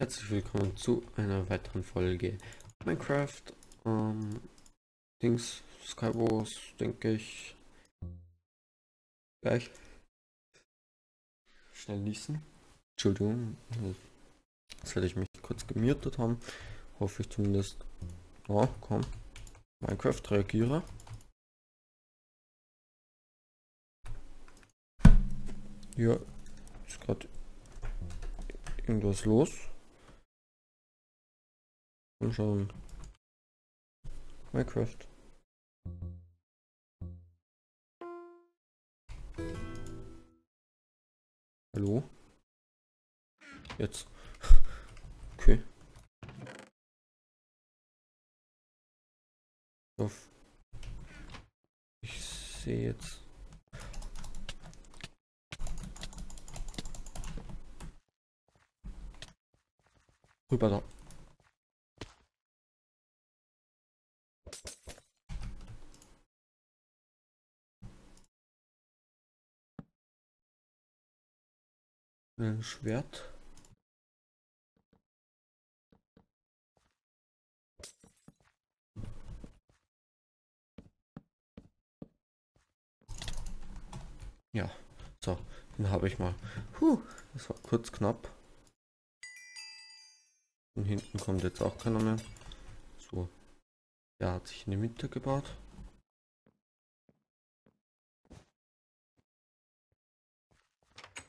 Herzlich willkommen zu einer weiteren Folge Minecraft. Ähm, Dings, Skywars, denke ich. Gleich. Schnell niesen. Entschuldigung, jetzt werde ich mich kurz gemutet haben. Hoffe ich zumindest. Oh, komm. Minecraft, reagiere. Ja, ist gerade irgendwas los. Mal schauen. Minecraft. Hallo? Jetzt. Okay. Auf. Ich sehe jetzt. Rüber da. Ein Schwert. Ja, so, den habe ich mal. Puh, das war kurz knapp. Und hinten kommt jetzt auch keiner mehr. So, der hat sich in die Mitte gebaut.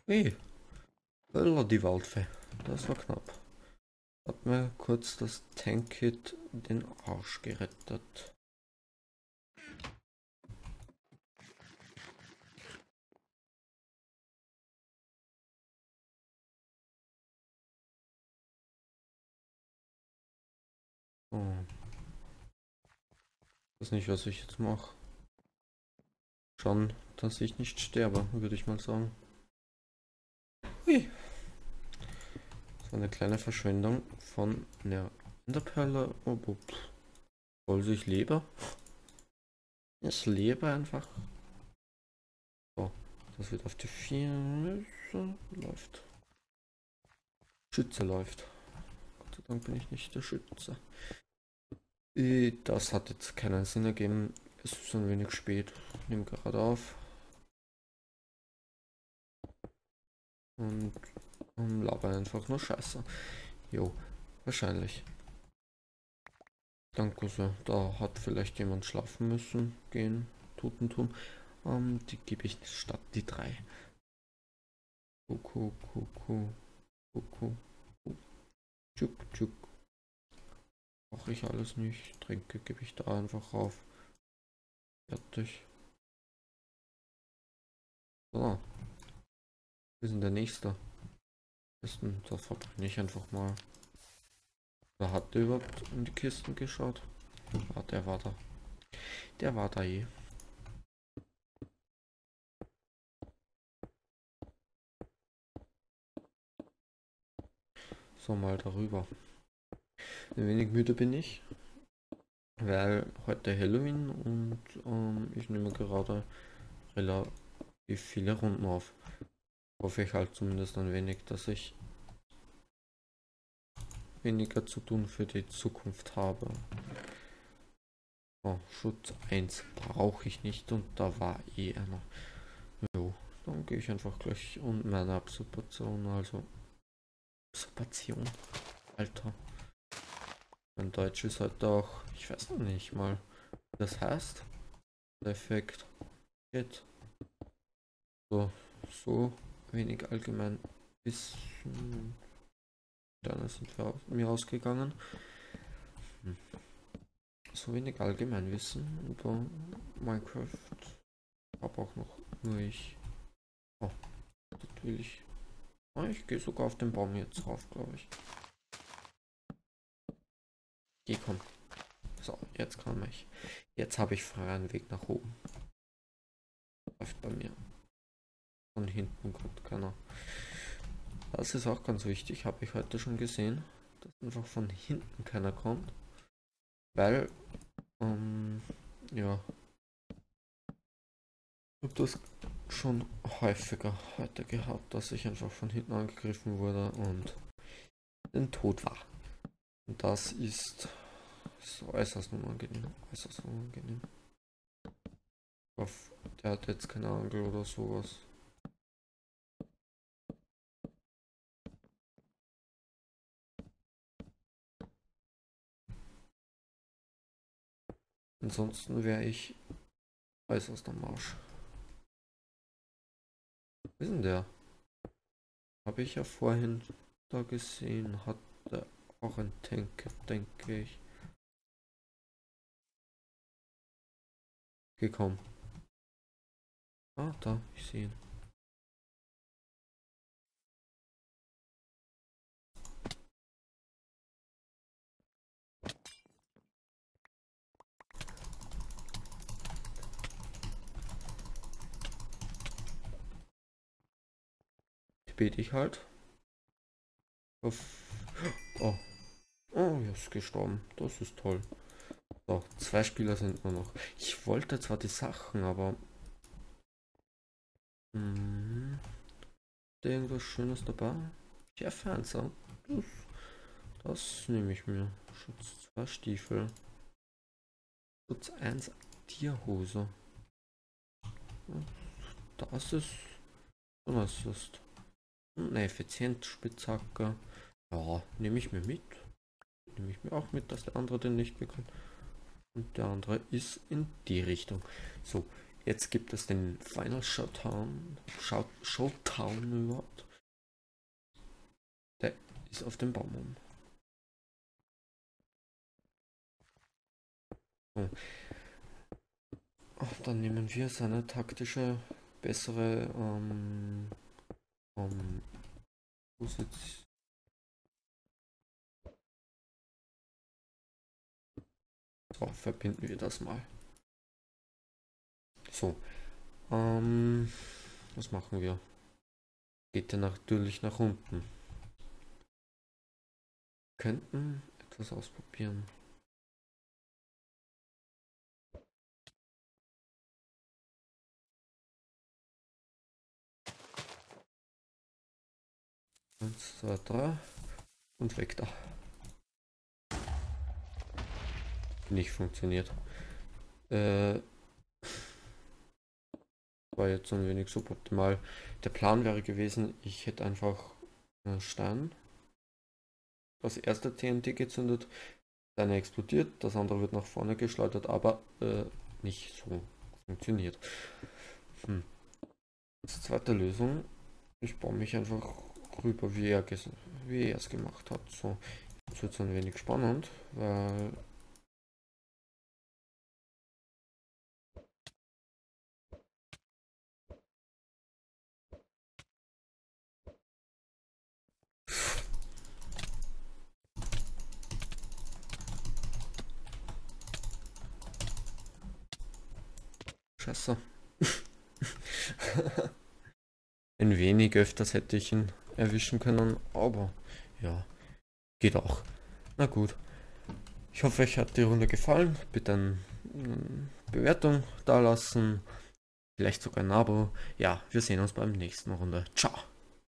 Hey, Höller die Waldfee. Das war knapp. Hat mir kurz das Tankkit den Arsch gerettet. Oh. Ich weiß nicht, was ich jetzt mache. Schon, dass ich nicht sterbe, würde ich mal sagen. Hui. So eine kleine Verschwendung von der Enderperle. Oh, also ich lebe. Ich lebe einfach. So, das wird auf die 4 läuft. Schütze läuft. Gott sei Dank bin ich nicht der Schütze. Äh, das hat jetzt keinen Sinn ergeben. Es ist ein wenig spät. Ich nehme gerade auf. Und, und laber einfach nur Scheiße. Jo, wahrscheinlich. Danke sehr. Da hat vielleicht jemand schlafen müssen. Gehen, tuten tun. Ähm, die gebe ich statt die drei. Kuku, kuku, kuku. Tschuk, tschuk. Brauche ich alles nicht. Tränke gebe ich da einfach rauf. Fertig. So. Wir sind der nächste. Kisten, da verbrenne ich einfach mal. Wer hat der überhaupt in die Kisten geschaut? Ah, der war da. Der war da eh. So, mal darüber. Ein wenig müde bin ich, weil heute Halloween und ähm, ich nehme gerade relativ viele Runden auf hoffe ich halt zumindest ein wenig, dass ich weniger zu tun für die Zukunft habe. Oh, Schutz 1 brauche ich nicht und da war eh einer. Jo, dann gehe ich einfach gleich und meine Absorption, also Absorption. Alter. Mein Deutsch ist halt auch, ich weiß noch nicht mal, das heißt. Effekt geht. So, so wenig allgemein Wissen. Dann sind wir mir ausgegangen. Hm. So wenig allgemein Wissen über Minecraft. Aber auch noch nur ich. Oh, das will ich. Oh, ich gehe sogar auf den Baum jetzt drauf, glaube ich. Geh, komm. So, jetzt kann ich. Jetzt habe ich freien Weg nach oben. Läuft bei mir. Von hinten kommt keiner. Das ist auch ganz wichtig, habe ich heute schon gesehen, dass einfach von hinten keiner kommt. Weil, ähm, ja, ich habe das schon häufiger heute gehabt, dass ich einfach von hinten angegriffen wurde und den Tod war. Und das ist so äußerst unangenehm. Äußerst unangenehm. Der hat jetzt keine Angel oder sowas. Ansonsten wäre ich äußerst am Marsch. Wo ist denn der? Habe ich ja vorhin da gesehen. Hat er auch ein Tank, denke ich. Gekommen. Ah, da, ich sehe ihn. Bete ich halt. Oh. Oh, er ist gestorben. Das ist toll. So, zwei Spieler sind nur noch. Ich wollte zwar die Sachen, aber. Hm, irgendwas Schönes dabei? Ja, Fernseher. Das, das nehme ich mir. Schutz 2 Stiefel. Schutz 1 Tierhose. Das ist. Was ist? Eine Effizienzspitzhacke. Ja, nehme ich mir mit. Nehme ich mir auch mit, dass der andere den nicht bekommt. Und der andere ist in die Richtung. So, jetzt gibt es den Final Showdown. Show, Showdown überhaupt. Der ist auf dem Baum um. So. Ach, dann nehmen wir seine taktische, bessere ähm, um, Position. So, verbinden wir das mal. So. Ähm, was machen wir? Geht der natürlich nach unten. Könnten etwas ausprobieren. 1, 2, 3 und weg da. Nicht funktioniert. Äh, war jetzt ein wenig suboptimal. Der Plan wäre gewesen, ich hätte einfach einen Stein, das erste TNT gezündet, dann explodiert, das andere wird nach vorne geschleudert, aber äh, nicht so funktioniert. Hm. Zweite Lösung, ich baue mich einfach rüber, wie er, wie es gemacht hat. So, jetzt wird es ein wenig spannend, weil Scheiße. Ein wenig öfters hätte ich ihn erwischen können, aber ja, geht auch. Na gut. Ich hoffe, euch hat die Runde gefallen. Bitte eine Bewertung da lassen. Vielleicht sogar ein Abo. Ja, wir sehen uns beim nächsten Runde. Ciao.